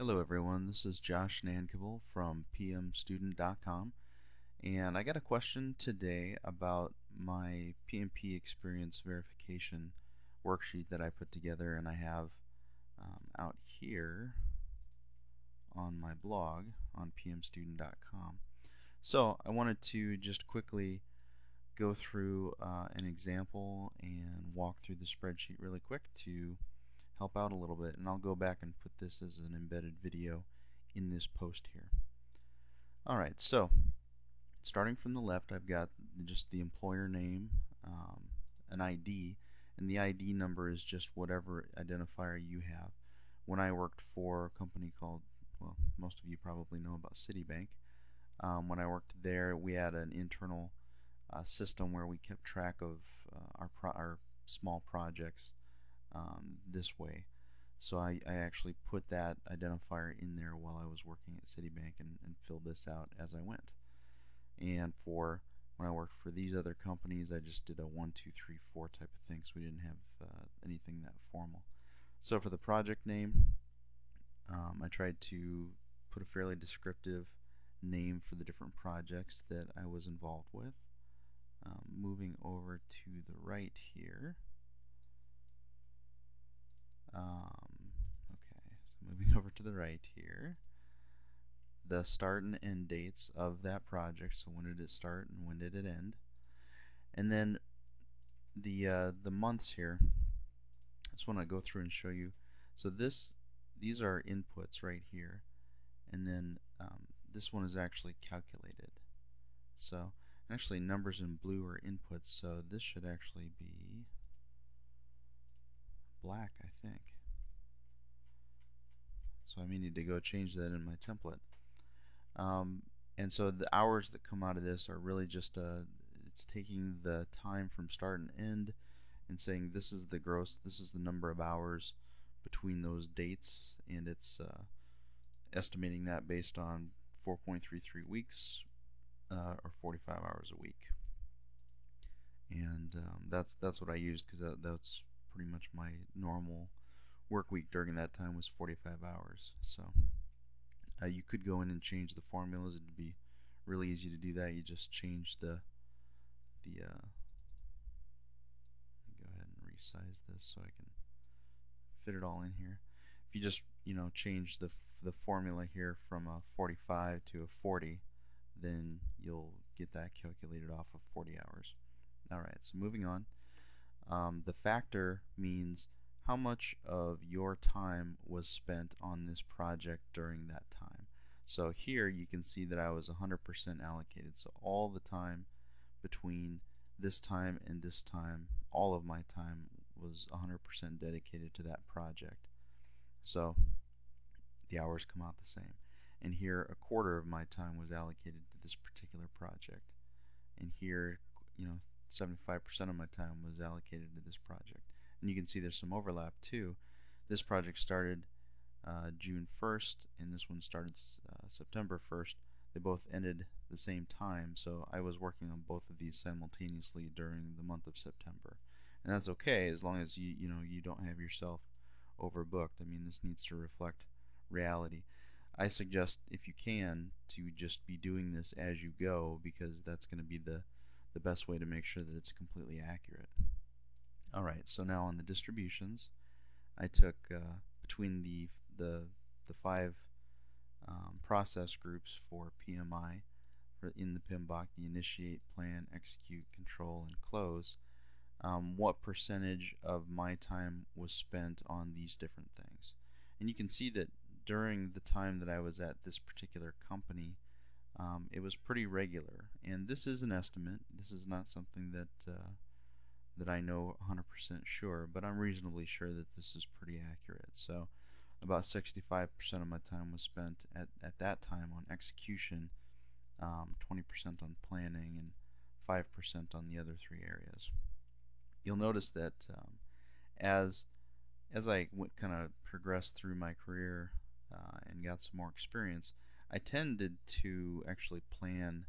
Hello everyone, this is Josh Nankivell from pmstudent.com and I got a question today about my PMP experience verification worksheet that I put together and I have um, out here on my blog on pmstudent.com. So I wanted to just quickly go through uh, an example and walk through the spreadsheet really quick to help out a little bit and I'll go back and put this as an embedded video in this post here. Alright, so starting from the left I've got just the employer name, um, an ID, and the ID number is just whatever identifier you have. When I worked for a company called, well, most of you probably know about Citibank, um, when I worked there we had an internal uh, system where we kept track of uh, our, our small projects um, this way. So I, I actually put that identifier in there while I was working at Citibank and, and filled this out as I went. And for when I worked for these other companies, I just did a one, two, three, four type of thing, so we didn't have uh, anything that formal. So for the project name, um, I tried to put a fairly descriptive name for the different projects that I was involved with. Um, moving over to the right here, um, okay, so moving over to the right here, the start and end dates of that project. So when did it start and when did it end? And then the uh, the months here. I just want to go through and show you. So this these are inputs right here, and then um, this one is actually calculated. So actually numbers in blue are inputs. So this should actually be black, I think. So I may need to go change that in my template. Um, and so the hours that come out of this are really just uh, it's taking the time from start and end and saying this is the gross, this is the number of hours between those dates, and it's uh, estimating that based on 4.33 weeks uh, or 45 hours a week. And um, that's that's what I used because that, that's pretty much my normal work week during that time was 45 hours. So uh, you could go in and change the formulas. It'd be really easy to do that. You just change the the. Uh, go ahead and resize this so I can fit it all in here. If you just you know change the the formula here from a 45 to a 40, then you'll get that calculated off of 40 hours. Alright, so moving on. Um, the factor means how much of your time was spent on this project during that time. So here you can see that I was 100% allocated. So all the time between this time and this time, all of my time was 100% dedicated to that project. So the hours come out the same. And here a quarter of my time was allocated to this particular project. And here, you know, 75% of my time was allocated to this project. And you can see there's some overlap too. This project started uh, June 1st and this one started uh, September 1st. They both ended the same time, so I was working on both of these simultaneously during the month of September. And that's okay as long as you you know you don't have yourself overbooked. I mean this needs to reflect reality. I suggest if you can to just be doing this as you go because that's going to be the the best way to make sure that it's completely accurate. Alright, so now on the distributions, I took uh, between the, the, the five um, process groups for PMI for in the PMBOK, the initiate, plan, execute, control, and close, um, what percentage of my time was spent on these different things. And you can see that during the time that I was at this particular company, um, it was pretty regular. And this is an estimate. This is not something that uh, that I know 100% sure, but I'm reasonably sure that this is pretty accurate. So about 65% of my time was spent at, at that time on execution, 20% um, on planning, and 5% on the other three areas. You'll notice that um, as as I kind of progressed through my career uh, and got some more experience, I tended to actually plan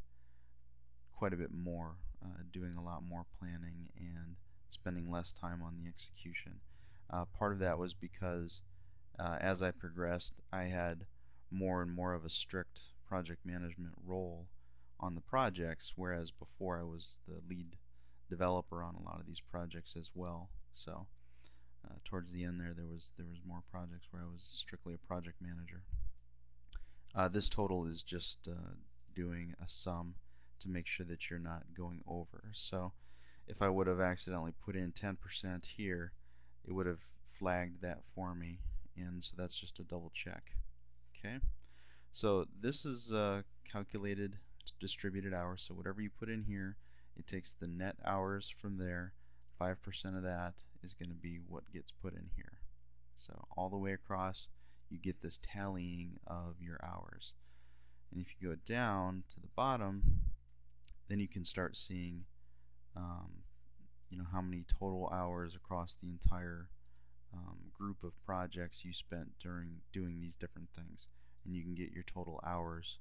quite a bit more, uh, doing a lot more planning and spending less time on the execution. Uh, part of that was because uh, as I progressed, I had more and more of a strict project management role on the projects, whereas before I was the lead developer on a lot of these projects as well. So uh, towards the end there, there was there was more projects where I was strictly a project manager. Uh, this total is just uh, doing a sum to make sure that you're not going over. So if I would have accidentally put in 10% here, it would have flagged that for me, and so that's just a double check. Okay, so this is uh, calculated distributed hours. So whatever you put in here, it takes the net hours from there. 5% of that is going to be what gets put in here. So all the way across, you get this tallying of your hours. And if you go down to the bottom, then you can start seeing um, you know how many total hours across the entire um, group of projects you spent during doing these different things. And you can get your total hours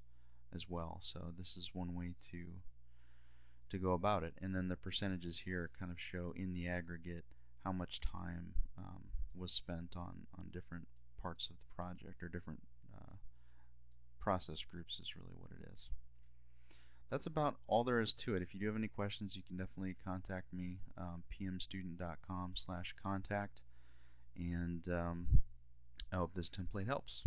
as well. So this is one way to to go about it. And then the percentages here kind of show in the aggregate how much time um, was spent on on different parts of the project or different uh, process groups is really what it is that's about all there is to it. If you do have any questions, you can definitely contact me, um, pmstudent.com slash contact. And um, I hope this template helps.